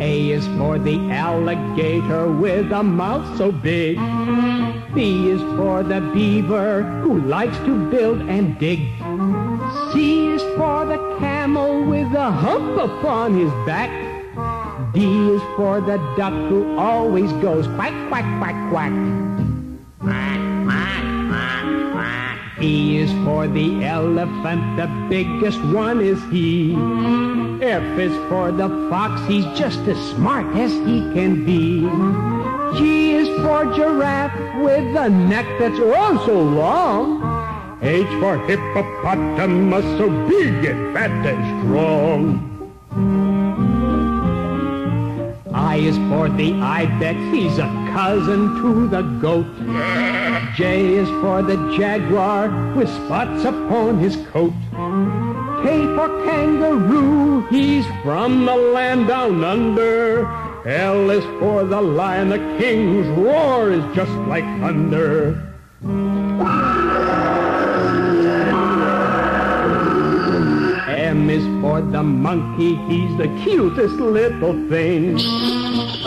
A is for the alligator with a mouth so big. B is for the beaver who likes to build and dig. C is for the camel with a hump upon his back. D is for the duck who always goes quack, quack, quack, quack. E is for the elephant, the biggest one is he. F is for the fox, he's just as smart as he can be. G is for giraffe with a neck that's oh so long. H for hippopotamus, so big and fat and strong. I is for the ibex, he's a cousin to the goat. J is for the jaguar with spots upon his coat. K for kangaroo, he's from the land down under. L is for the lion, the king's roar is just like thunder. For the monkey, he's the cutest little thing.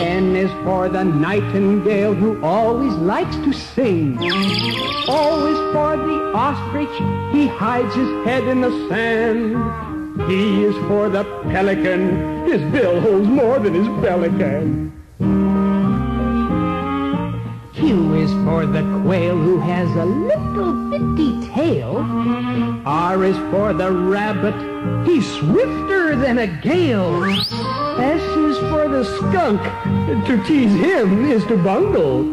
N is for the nightingale who always likes to sing. O is for the ostrich, he hides his head in the sand. P is for the pelican, his bill holds more than his belly for the quail who has a little bitty tail. R is for the rabbit, he's swifter than a gale. S is for the skunk, to tease him is to bungle.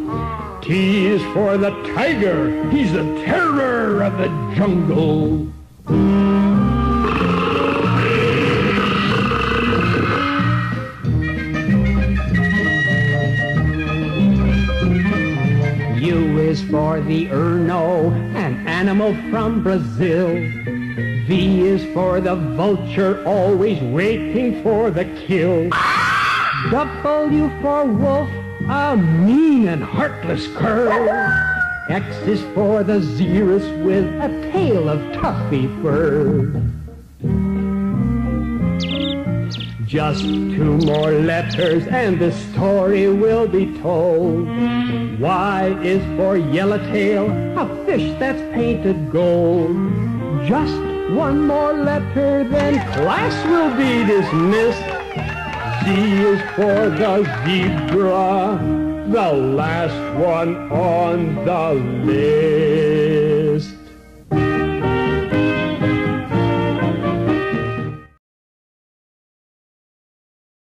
T is for the tiger, he's the terror of the jungle. For the unau, an animal from Brazil. V is for the vulture, always waiting for the kill. W for wolf, a mean and heartless cur. X is for the Xerus with a tail of tuffy fur. Just two more letters and the story will be told. Y is for yellowtail, a fish that's painted gold. Just one more letter, then class will be dismissed. Z is for the zebra, the last one on the list.